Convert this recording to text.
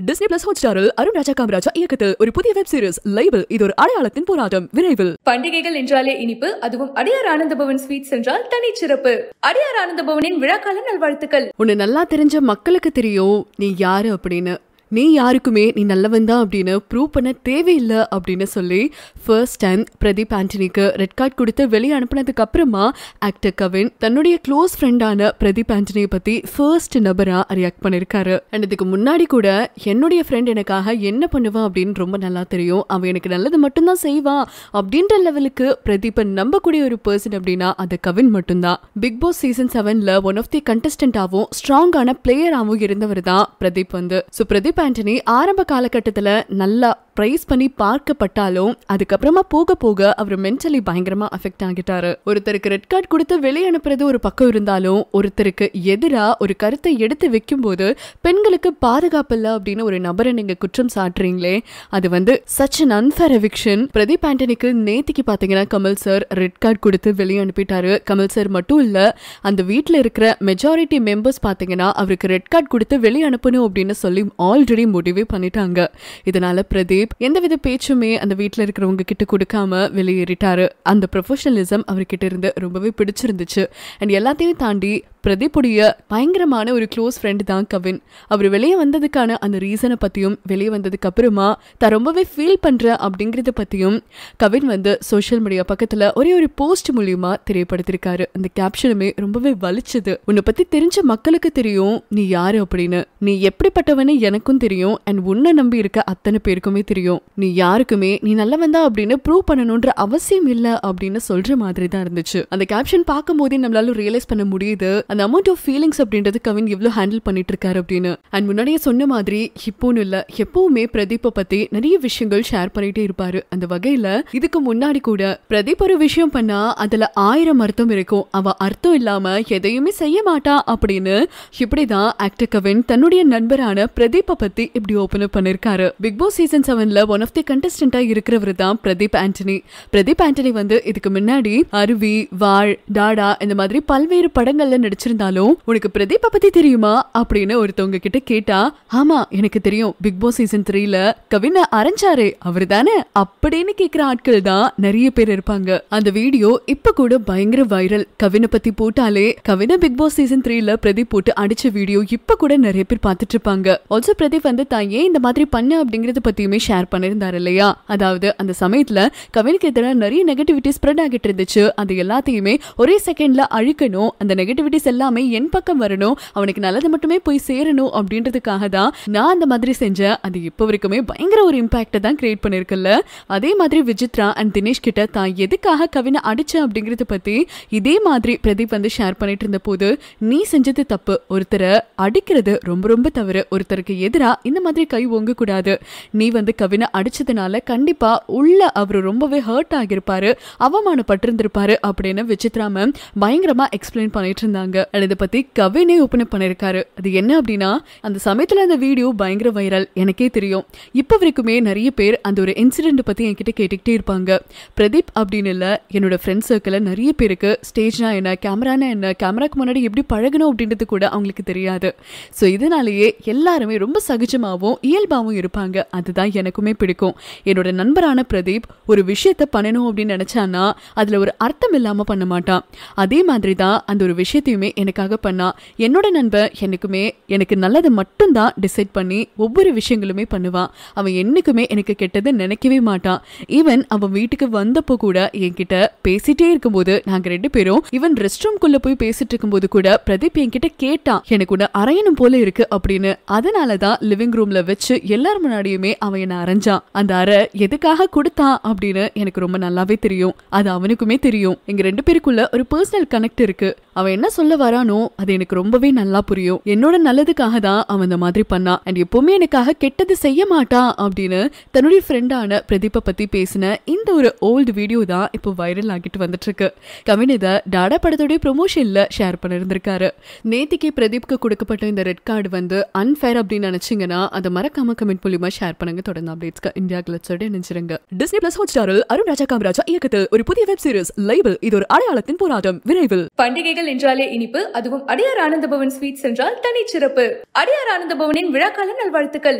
Disney plus hot ஸ்டாரில் அருண் ராஜா காமராஜா இயக்கத்தில் ஒரு புதிய வெப் சீரிஸ் லைபிள் இது ஒரு அடையாளத்தின் போராட்டம். விரைவில். பண்டிகைகள் என்றாலே இனிப்பு அதுவும் அடியார் ஆனந்த பவன் ஸ்வீட்ஸ் என்றால் தனிச்சிறப்பு. அடியார் ஆனந்த பவனின் விழாக்கால நல்வாழ்த்துக்கள். உன்னை நல்லா தெரிஞ்ச மக்களுக்கு தெரியும் நீ யாரு அப்படின்னு. நீ யாருக்குமே நீ நல்லவன் தான் அப்படின்னு ப்ரூவ் பண்ண தேவையில்லை அப்படின்னு சொல்லி ஃபர்ஸ்ட் டைம் பிரதீப் ஆண்டனிக்கு ரெட் கார்டு கொடுத்து வெளியே அனுப்பினதுக்கு அப்புறமா ஆக்டர் கவின் தன்னுடைய க்ளோஸ் ஃப்ரெண்டான பிரதீப் ஆண்டனியை பத்தி ஃபர்ஸ்ட் நபராக ரியாக்ட் பண்ணிருக்காரு. அண்ட் இதுக்கு முன்னாடி கூட என்னுடைய ஃப்ரெண்ட் எனக்காக என்ன பண்ணுவான் அப்படின்னு ரொம்ப நல்லா தெரியும். அவன் எனக்கு நல்லது மட்டும்தான் செய்வான் அப்படின்ற லெவலுக்கு பிரதீப்பை நம்பக்கூடிய ஒரு பர்சன் அப்படின்னா அது கவின் மட்டும்தான். பிக் பாஸ் சீசன் செவன்ல ஒன் ஆஃப் தி கண்டஸ்டன்டாவும் ஸ்ட்ராங்கான பிளேயராகவும் இருந்தவர் தான் பிரதீப் வந்து. ஸோ பிரதீப் ஆண்டனி ஆரம்ப காலகட்டத்தில் நல்லா ப்ரைஸ் பண்ணி பார்க்கப்பட்டாலும் அதுக்கப்புறமா போக போக அவர் மென்டலி பயங்கரமா அஃபெக்ட் ஆகிட்டாரு. ஒருத்தருக்கு ரெட் கார்டு கொடுத்து வெளியே அனுப்புறது ஒரு பக்கம் இருந்தாலும் ஒருத்தருக்கு எதிரா ஒரு கருத்தை எடுத்து வைக்கும்போது பெண்களுக்கு பாதுகாப்பு இல்லை அப்படின்னு ஒரு நபரை நீங்க குற்றம் சாட்டுறீங்களே அது வந்து such an unfair eviction Pradeep ஆண்டனிக்கு நேத்திக்கு பாத்தீங்கன்னா கமல் சார் ரெட் கார்டு கொடுத்து வெளியே அனுப்பிட்டாரு. கமல் சார் மட்டும் இல்ல அந்த வீட்டில் இருக்கிற மெஜாரிட்டி மெம்பர்ஸ் பாத்தீங்கன்னா அவருக்கு ரெட் கார்டு கொடுத்து வெளியே அனுப்பணும் அப்படின்னு சொல்லி ஆல்ரெடி முடிவே பண்ணிட்டாங்க. இதனால பிரதீப் எந்தவித பேச்சுமே அந்த வீட்டில் இருக்கிறவங்க கிட்ட கொடுக்காம வெளியேறிட்டாரு. அந்த ப்ரொஃபஷனலிசம் அவர்கிட்ட இருந்து ரொம்பவே பிடிச்சிருந்துச்சு. அண்ட் எல்லாத்தையும் தாண்டி பிரதீப்புடைய பயங்கரமான ஒரு க்ளோஸ் ஃப்ரெண்டு தான் கவின். அவர் வெளியே வந்ததுக்கான அந்த ரீசனை பற்றியும் வெளியே வந்ததுக்கு அப்புறமா தான் ரொம்பவே ஃபீல் பண்ணுறேன் அப்படிங்கிறத பற்றியும் கவின் வந்து சோஷியல் மீடியா பக்கத்தில் ஒரே ஒரு போஸ்ட் மூலியமாக தெரியப்படுத்திருக்காரு அந்த கேப்ஷனுமே ரொம்பவே வலிச்சது. உன்னை பற்றி தெரிஞ்ச மக்களுக்கு தெரியும். நீ யாரு? அப்படின்னு. நீ எப்படிப்பட்டவன்னு எனக்கும் தெரியும். அண்ட் உன்னை நம்பி இருக்க அத்தனை பேருக்குமே தெரியும். நீ யாருக்குமே நீ நல்லவன் தான் அப்படின்னு ப்ரூவ் பண்ணணுன்ற அவசியம் இல்லை அப்படின்னு சொல்ற மாதிரி தான் இருந்துச்சு. அந்த கேப்ஷன் பார்க்கும்போதே நம்மளால ரியலைஸ் பண்ண முடியுது. அந்த அமௌண்ட் ஆஃப் ஃபீலிங்ஸ் அப்படின்றது கவின் எவ்வளோ ஹேண்டில் பண்ணிட்டு இருக்காரு அப்படின்னு. அண்ட் முன்னாடியே சொன்ன மாதிரி இப்போன்னு இல்ல எப்பவுமே பிரதீப்பை பத்தி நிறைய விஷயங்கள் ஷேர் பண்ணிட்டே இருப்பாரு. அந்த வகையில இதுக்கு முன்னாடி கூட பிரதீப் ஒரு விஷயம் பண்ணா அதுல ஆயிரம் அர்த்தம் இருக்கும். அவ அர்த்தம் இல்லாம எதையுமே செய்ய மாட்டா அப்படின்னு இப்படிதான் ஆக்டர் கவின் தன்னுடைய நண்பரான பிரதீப்பை பத்தி இப்படி ஓபன் அப் பண்ணிருக்காரு. பிக் பாஸ் சீசன் செவன்ல ஒன் ஆஃப் தி கண்டஸ்டன்டா இருக்கிறவர் தான் பிரதீப் ஆண்டனி. பிரதீப் ஆண்டனி வந்து இதுக்கு முன்னாடி அருவி வாழ் டாடா இந்த மாதிரி பல்வேறு படங்கள்ல வச்சிருந்தாலும் உனக்கு பிரதீப்பை பத்தி தெரியுமா அப்படின்னு ஒருத்தவங்க கிட்ட கேட்டா ஆமா எனக்கு தெரியும். பிக் பாஸ் சீசன் த்ரீல கவினை அரைஞ்சாரு. அவரு தானே? அப்படின்னு கேக்குற ஆட்கள் தான் நிறைய பேர் இருப்பாங்க. அந்த வீடியோ இப்ப கூட பயங்கர வைரல் கவினை பத்தி போட்டாலே கவினை பிக் பாஸ் சீசன் த்ரீல பிரதீப் போட்டு அடிச்ச வீடியோ இப்ப கூட நிறைய பேர் பார்த்துட்டு இருப்பாங்க. ஆல்சோ பிரதீப் வந்து தான் ஏன் இந்த மாதிரி பண்ண அப்படிங்கறத பத்தியுமே ஷேர் பண்ணிருந்தாரு இல்லையா? அதாவது அந்த சமயத்துல கவினுக்கு எதிராக நிறைய நெகட்டிவிட்டி ஸ்ப்ரெட் ஆகிட்டு இருந்துச்சு. அது எல்லாத்தையுமே ஒரே செகண்ட்ல அழிக்கணும். அந்த நெகட்டிவிட்டிஸ் எல்லாமே என் பக்கம் வரணும். அவனுக்கு நல்லது மட்டுமே போய் சேரணும் அப்படின்றதுக்காக தான் நான் அந்த மாதிரி செஞ்சேன் அது இப்போ வரைக்குமே பயங்கர ஒரு இம்பாக்டை தான் கிரியேட் பண்ணிருக்குல்ல. அதே மாதிரி விஜித்ரா அண்ட் தினேஷ் கிட்ட தான் எதுக்காக கவினை அடிச்சேன் அப்படிங்கறத பத்தி இதே மாதிரி பிரதீப் வந்து ஷேர் பண்ணிட்டு இருந்த போது நீ செஞ்சது தப்பு. ஒருத்தரை அடிக்கிறது ரொம்ப ரொம்ப தவறு. ஒருத்தருக்கு எதிரா இந்த மாதிரி கை ஓங்க கூடாது நீ வந்து கவினை அடிச்சதுனால கண்டிப்பா உள்ள அவர் ரொம்பவே ஹர்ட் ஆகியிருப்பாரு. அவமானப்பட்டிருந்திருப்பாரு. அப்படின்னு விசித்ரா மேம் பயங்கரமா எக்ஸ்பிளைன் பண்ணிட்டு இருந்தாங்க. அண்ட் இதை பத்தி கவினே ஓப்பன் பண்ணிருக்காரு. அது என்ன அப்படின்னா அந்த சமயத்துல அந்த வீடியோ பயங்கர வைரல் எனக்கே தெரியும். இப்ப வரைக்குமே நிறைய பேர் அந்த ஒரு இன்சிடென்ட் பத்தி என்கிட்ட கேட்டுக்கிட்டே இருப்பாங்க. பிரதீப் அப்படின்னு இல்ல என்னோட ஃப்ரெண்ட் சர்க்கிளில் நிறைய பேருக்கு ஸ்டேஜ்னா என்ன கேமரானா என்ன கேமராக்கு முன்னாடி எப்படி பழகணும் அப்படின்றது கூட அவங்களுக்கு தெரியாது. ஸோ இதனாலேயே எல்லாருமே ரொம்ப சகஜமாகவும் இயல்பாகவும் இருப்பாங்க. அதுதான் எனக்குமே பிடிக்கும். என்னோட நண்பரான பிரதீப் ஒரு விஷயத்த பண்ணணும் அப்படின்னு நினச்சான்னா அதில் ஒரு அர்த்தம் இல்லாமல் பண்ண மாட்டான். அதே மாதிரி தான் அந்த ஒரு விஷயத்தையுமே எனக்காக பண்ணா. என்னோட நண்பன் எனக்குமே எனக்கு நல்லது மட்டும்தான் டிசைட் பண்ணி ஒவ்வொரு விஷயங்களுமே பண்ணுவான். அவன் என்னைக்குமே எனக்கு கெட்டது நினைக்கவே மாட்டான். ஈவன் அவன் வீட்டுக்கு வந்தப்போ கூட என்கிட்ட பேசிட்டே இருக்கும்போது நாங்க ரெண்டு பேரும் ஈவன் ரெஸ்ட் ரூம்குள்ள போய் பேசிட்டு இருக்கும்போது கூட பிரதீப் என்கிட்ட கேட்டான் எனக்கு உன்னை அரையணும் போல இருக்கு அப்படின்னு. அதனால தான் லிவிங் ரூம்ல வச்சு எல்லார் முன்னாடியுமே அவன் என்ன அரைஞ்சான் அந்த அறை எதுக்காக கொடுத்தான் அப்படின்னு எனக்கு ரொம்ப நல்லாவே தெரியும். அது அவனுக்குமே தெரியும். எங்க ரெண்டு பேருக்குள்ள ஒரு பர்சனல் கனெக்ட் இருக்கு. அவன் என்ன சொல்ல வரானோ அது எனக்கு ரொம்பவே நல்லா புரியும். என்னோட நல்லதுக்காக தான் அவன் அந்த மாதிரி பண்ணான் அண்ட் எப்பவுமே எனக்காக கெட்டது செய்ய மாட்டான் அப்படின்னு தன்னுடைய ஃப்ரெண்டான பிரதீப்பை பத்தி பேசின இந்த ஒரு ஓல்டு வீடியோ தான் இப்போ வைரல் ஆகிட்டு வந்துட்டு இருக்கு கவின் இதை டாடா படத்தோடைய ப்ரொமோஷன்ல ஷேர் பண்ணிருந்திருக்காரு. நேத்திக்கு பிரதீப்க்கு கொடுக்கப்பட்ட இந்த ரெட் கார்டு வந்து அன்ஃபேர் அப்படின்னு நினைச்சீங்கன்னா அதை மறக்காம கமெண்ட் மூலியமா ஷேர் பண்ணுங்க. தொடர்ந்து அப்டேட்ஸ்க்கு இந்தியா கிளச்சோட நினைச்சிருங்க டிஸ்னி பிளஸ் ஹாட் ஸ்டாரில் அருண் ராஜா காமராஜா இயக்கத்தில் ஒரு புதிய வெப் சீரிஸ் லைபிள் இது ஒரு அடையாளத்தின் போராட்டம். விரைவில். பண்டிகைகள் பண்டிகைகள் என்றாலே இனிப்பு அதுவும் அடியார் ஆனந்த பவன் ஸ்வீட்ஸ் என்றால் தனி சிறப்பு அடியார் ஆனந்த பவனின் விழாக்கால நல்வாழ்த்துக்கள்.